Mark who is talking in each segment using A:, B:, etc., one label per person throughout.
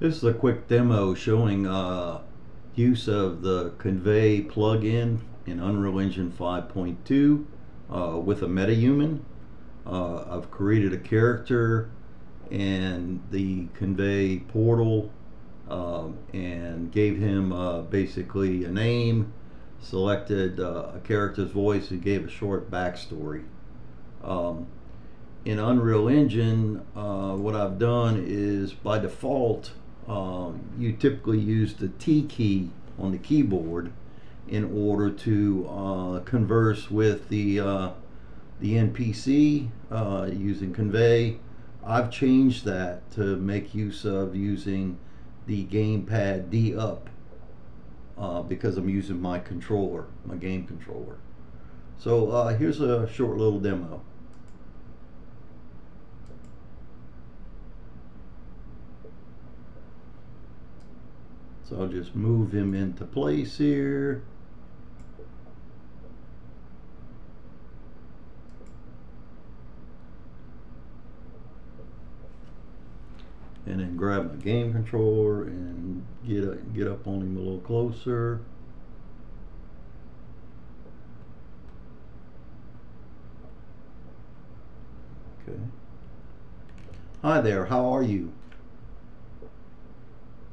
A: This is a quick demo showing uh, use of the Convai plugin in Unreal Engine 5.2 uh, with a MetaHuman. Uh, I've created a character and the Convai portal um, and gave him uh, basically a name, selected uh, a character's voice, and gave a short backstory. Um, in Unreal Engine, uh, what I've done is by default, um, you typically use the T key on the keyboard in order to uh, converse with the uh, the NPC uh, using Convai. I've changed that to make use of using the gamepad D up uh, because I'm using my controller, my game controller. So uh, here's a short little demo. So I'll just move him into place here. And then grab my game controller and get a, get up on him a little closer. Okay. Hi there, how are you?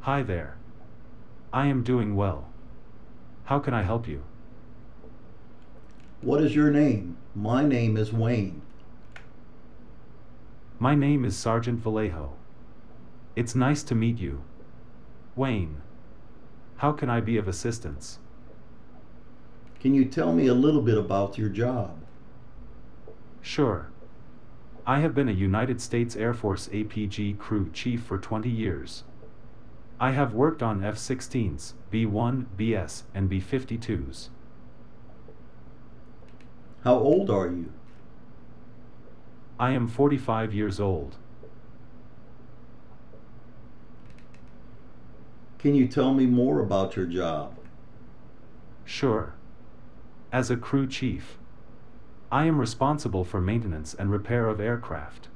B: Hi there. I am doing well. How can I help you?
A: What is your name? My name is Wayne.
B: My name is Sergeant Vallejo. It's nice to meet you. Wayne. How can I be of assistance?
A: Can you tell me a little bit about your job?
B: Sure. I have been a United States Air Force APG crew chief for 20 years. I have worked on F-16s, B-1, BS, and B-52s.
A: How old are you?
B: I am 45 years old.
A: Can you tell me more about your job?
B: Sure. As a crew chief, I am responsible for maintenance and repair of aircraft.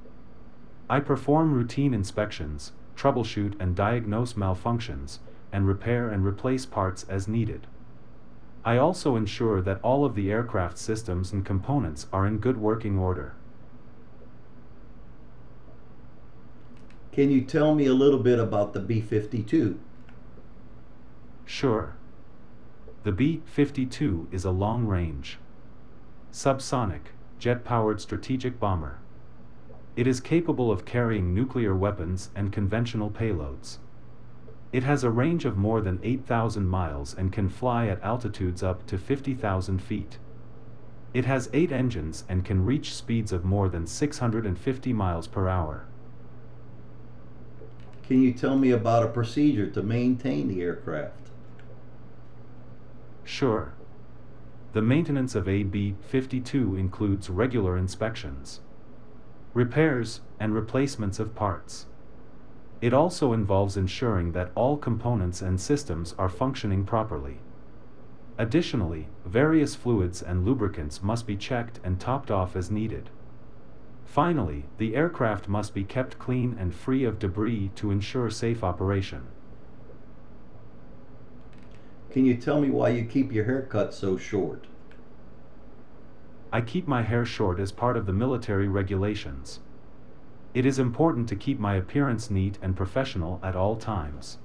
B: I perform routine inspections, troubleshoot and diagnose malfunctions, and repair and replace parts as needed. I also ensure that all of the aircraft systems and components are in good working order.
A: Can you tell me a little bit about the B-52?
B: Sure. The B-52 is a long-range, subsonic, jet-powered strategic bomber. It is capable of carrying nuclear weapons and conventional payloads. It has a range of more than 8,000 miles and can fly at altitudes up to 50,000 feet. It has eight engines and can reach speeds of more than 650 miles per hour.
A: Can you tell me about a procedure to maintain the aircraft?
B: Sure. The maintenance of a B-52 includes regular inspections repairs, and replacements of parts. It also involves ensuring that all components and systems are functioning properly. Additionally, various fluids and lubricants must be checked and topped off as needed. Finally, the aircraft must be kept clean and free of debris to ensure safe operation.
A: Can you tell me why you keep your haircut so short?
B: I keep my hair short as part of the military regulations. It is important to keep my appearance neat and professional at all times.